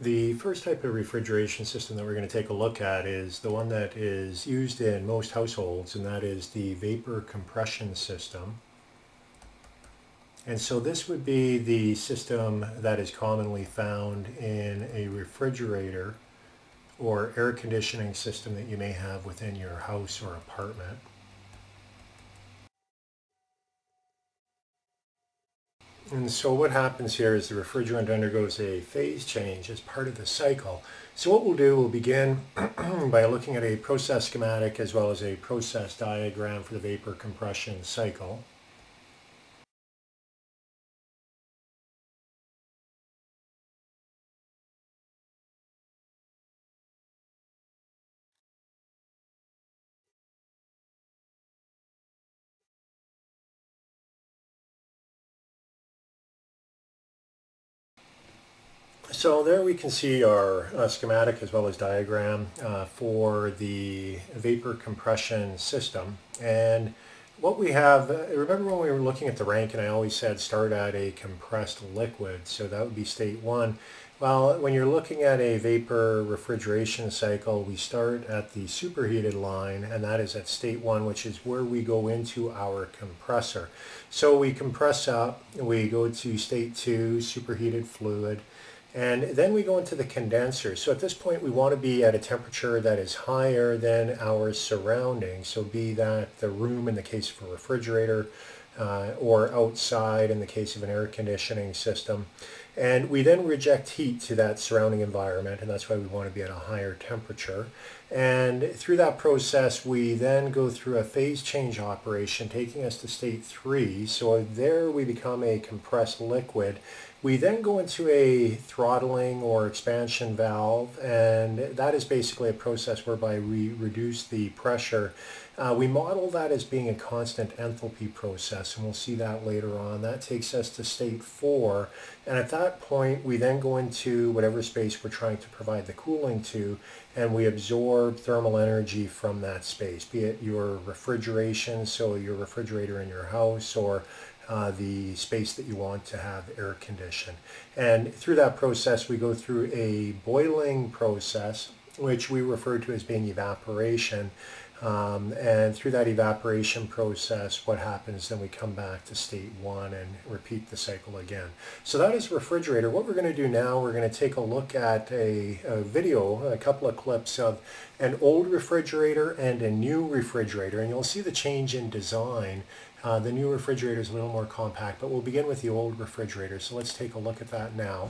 The first type of refrigeration system that we're going to take a look at is the one that is used in most households, and that is the vapor compression system. And so this would be the system that is commonly found in a refrigerator or air conditioning system that you may have within your house or apartment. And so what happens here is the refrigerant undergoes a phase change as part of the cycle. So what we'll do, we'll begin by looking at a process schematic as well as a process diagram for the vapor compression cycle. So there we can see our uh, schematic as well as diagram uh, for the vapor compression system. And what we have, uh, remember when we were looking at the Rankine, I always said start at a compressed liquid. So that would be state one. Well, when you're looking at a vapor refrigeration cycle, we start at the superheated line, and that is at state one, which is where we go into our compressor. So we compress up, we go to state two, superheated fluid, and then we go into the condenser. So at this point we want to be at a temperature that is higher than our surroundings. So be that the room in the case of a refrigerator uh, or outside in the case of an air conditioning system. And we then reject heat to that surrounding environment and that's why we want to be at a higher temperature. And through that process we then go through a phase change operation taking us to state 3. So there we become a compressed liquid we then go into a throttling or expansion valve, and that is basically a process whereby we reduce the pressure. Uh, we model that as being a constant enthalpy process, and we'll see that later on. That takes us to state four, and at that point, we then go into whatever space we're trying to provide the cooling to, and we absorb thermal energy from that space, be it your refrigeration, so your refrigerator in your house, or uh, the space that you want to have air conditioned. And through that process, we go through a boiling process, which we refer to as being evaporation. Um, and through that evaporation process, what happens, then we come back to state one and repeat the cycle again. So that is refrigerator. What we're going to do now, we're going to take a look at a, a video, a couple of clips of an old refrigerator and a new refrigerator. And you'll see the change in design uh, the new refrigerator is a little more compact, but we'll begin with the old refrigerator. So let's take a look at that now.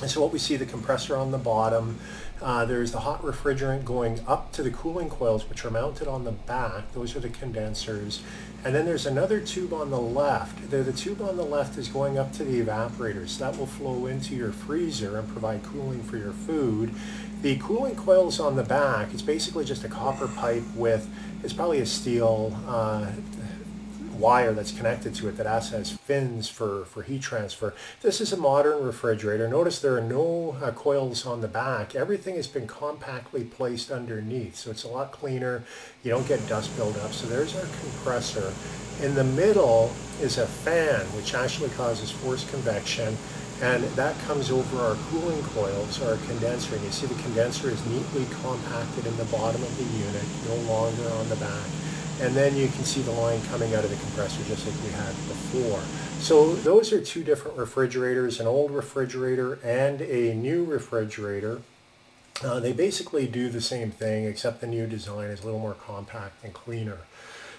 And so what we see, the compressor on the bottom, uh, there's the hot refrigerant going up to the cooling coils, which are mounted on the back. Those are the condensers. And then there's another tube on the left. The, the tube on the left is going up to the evaporators. That will flow into your freezer and provide cooling for your food. The cooling coils on the back, it's basically just a copper pipe with, it's probably a steel uh, wire that's connected to it that also has fins for, for heat transfer. This is a modern refrigerator. Notice there are no uh, coils on the back. Everything has been compactly placed underneath, so it's a lot cleaner. You don't get dust buildup. So there's our compressor. In the middle is a fan, which actually causes forced convection and that comes over our cooling coils, our condenser, and you see the condenser is neatly compacted in the bottom of the unit, no longer on the back and then you can see the line coming out of the compressor just like we had before. So those are two different refrigerators, an old refrigerator and a new refrigerator. Uh, they basically do the same thing except the new design is a little more compact and cleaner.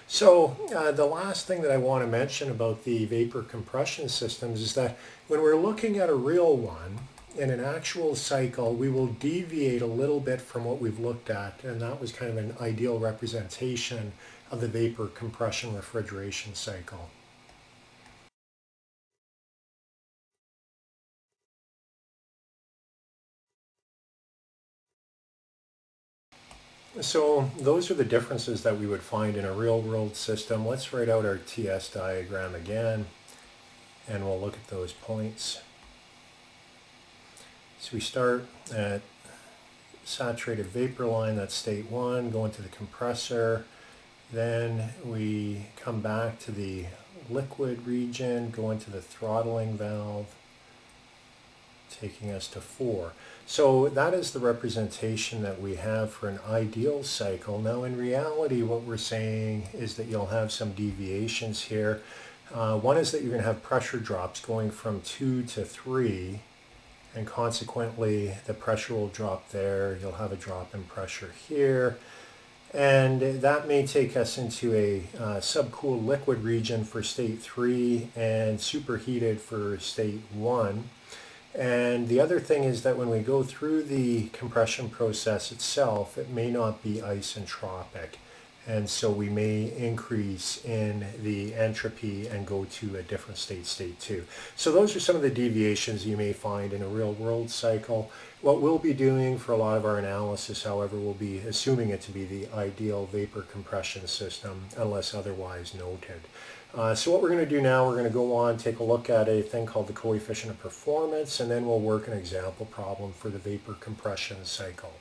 So uh, the last thing that I want to mention about the vapor compression systems is that when we're looking at a real one, in an actual cycle, we will deviate a little bit from what we've looked at, and that was kind of an ideal representation of the vapor compression refrigeration cycle. So those are the differences that we would find in a real world system. Let's write out our TS diagram again and we'll look at those points. So we start at saturated vapor line, that's state one, go into the compressor. Then we come back to the liquid region, go into the throttling valve, taking us to four. So that is the representation that we have for an ideal cycle. Now in reality what we're saying is that you'll have some deviations here. Uh, one is that you're going to have pressure drops going from 2 to 3 and consequently the pressure will drop there. You'll have a drop in pressure here and that may take us into a uh, subcooled liquid region for state 3 and superheated for state 1. And the other thing is that when we go through the compression process itself, it may not be isentropic and so we may increase in the entropy and go to a different state, state 2. So those are some of the deviations you may find in a real world cycle. What we'll be doing for a lot of our analysis, however, will be assuming it to be the ideal vapor compression system unless otherwise noted. Uh, so what we're going to do now, we're going to go on, take a look at a thing called the coefficient of performance, and then we'll work an example problem for the vapor compression cycle.